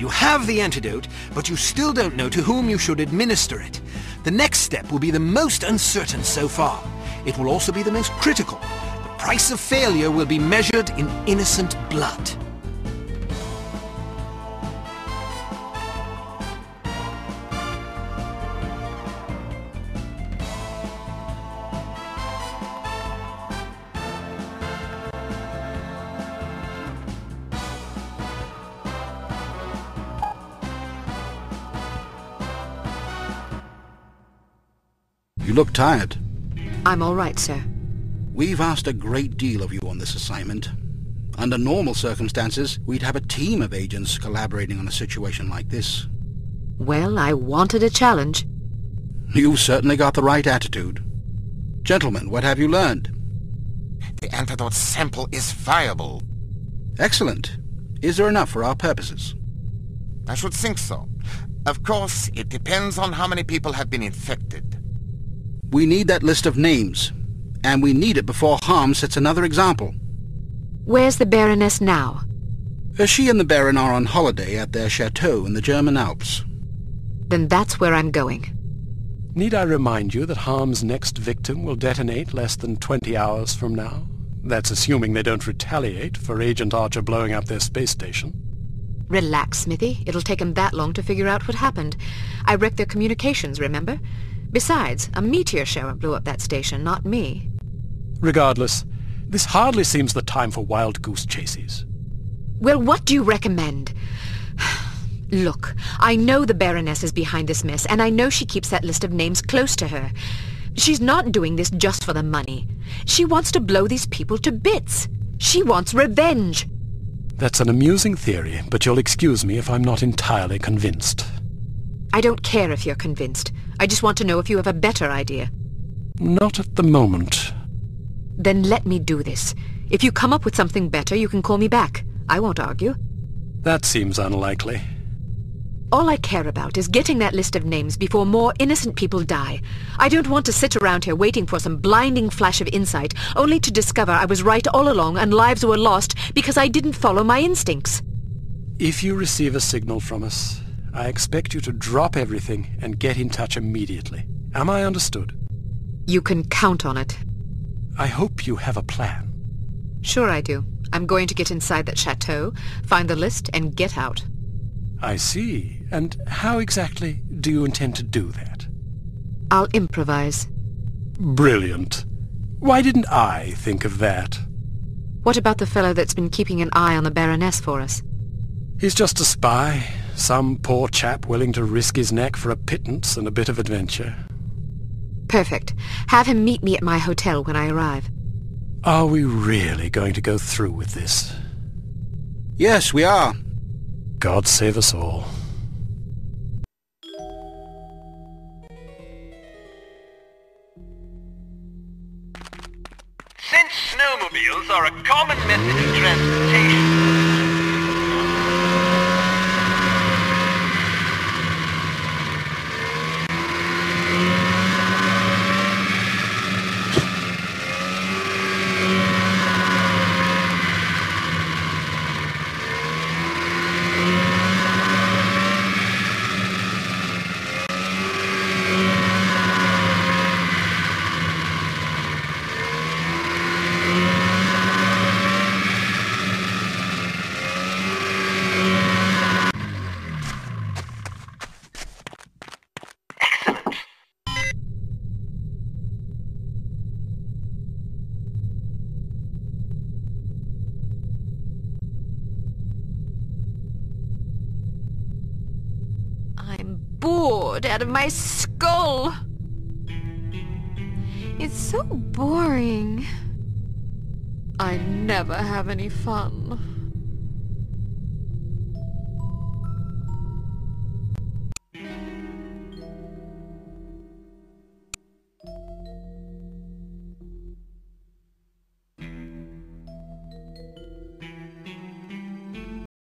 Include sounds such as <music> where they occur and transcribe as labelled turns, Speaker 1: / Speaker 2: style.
Speaker 1: You have the antidote, but you still don't know to whom you should administer it. The next step will be the most uncertain so far. It will also be the most critical. The price of failure will be measured in innocent blood.
Speaker 2: You look tired.
Speaker 3: I'm all right, sir.
Speaker 2: We've asked a great deal of you on this assignment. Under normal circumstances, we'd have a team of agents collaborating on a situation like this.
Speaker 3: Well, I wanted a challenge.
Speaker 2: You've certainly got the right attitude. Gentlemen, what have you learned?
Speaker 4: The antidote sample is viable.
Speaker 2: Excellent. Is there enough for our purposes?
Speaker 4: I should think so. Of course, it depends on how many people have been infected.
Speaker 2: We need that list of names, and we need it before Harm sets another example.
Speaker 3: Where's the Baroness now?
Speaker 2: Uh, She and the Baron are on holiday at their chateau in the German Alps.
Speaker 3: Then that's where I'm going.
Speaker 5: Need I remind you that Harm's next victim will detonate less than 20 hours from now? That's assuming they don't retaliate for Agent Archer blowing up their space station.
Speaker 3: Relax, Smithy. It'll take 'em that long to figure out what happened. I wrecked their communications, remember? Besides, a meteor shower blew up that station, not me.
Speaker 5: Regardless, this hardly seems the time for wild goose chases.
Speaker 3: Well, what do you recommend? <sighs> Look, I know the Baroness is behind this mess, and I know she keeps that list of names close to her. She's not doing this just for the money. She wants to blow these people to bits. She wants revenge.
Speaker 5: That's an amusing theory, but you'll excuse me if I'm not entirely convinced.
Speaker 3: I don't care if you're convinced. I just want to know if you have a better idea.
Speaker 5: Not at the moment.
Speaker 3: Then let me do this. If you come up with something better, you can call me back. I won't argue.
Speaker 5: That seems unlikely.
Speaker 3: All I care about is getting that list of names before more innocent people die. I don't want to sit around here waiting for some blinding flash of insight, only to discover I was right all along and lives were lost because I didn't follow my instincts.
Speaker 5: If you receive a signal from us, I expect you to drop everything and get in touch immediately. Am I understood?
Speaker 3: You can count on it.
Speaker 5: I hope you have a plan.
Speaker 3: Sure I do. I'm going to get inside that chateau, find the list, and get out.
Speaker 5: I see. And how exactly do you intend to do that?
Speaker 3: I'll improvise.
Speaker 5: Brilliant. Why didn't I think of that?
Speaker 3: What about the fellow that's been keeping an eye on the Baroness for us?
Speaker 5: He's just a spy. Some poor chap willing to risk his neck for a pittance and a bit of adventure.
Speaker 3: Perfect. Have him meet me at my hotel when I arrive.
Speaker 5: Are we really going to go through with this?
Speaker 2: Yes, we are.
Speaker 5: God save us all.
Speaker 1: Since snowmobiles are a common method of transportation,
Speaker 3: I'm bored out of my skull. It's so boring. I never have any fun.